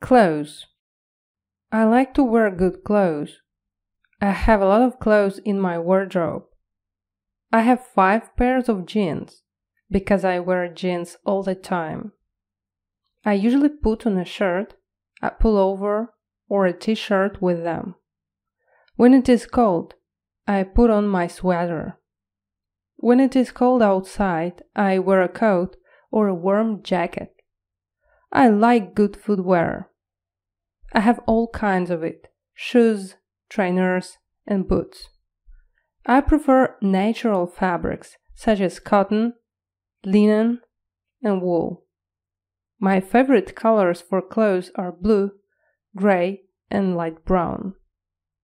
Clothes. I like to wear good clothes. I have a lot of clothes in my wardrobe. I have five pairs of jeans because I wear jeans all the time. I usually put on a shirt, a pullover, or a t shirt with them. When it is cold, I put on my sweater. When it is cold outside, I wear a coat or a warm jacket. I like good footwear. I have all kinds of it shoes, trainers, and boots. I prefer natural fabrics such as cotton, linen, and wool. My favorite colors for clothes are blue, gray, and light brown.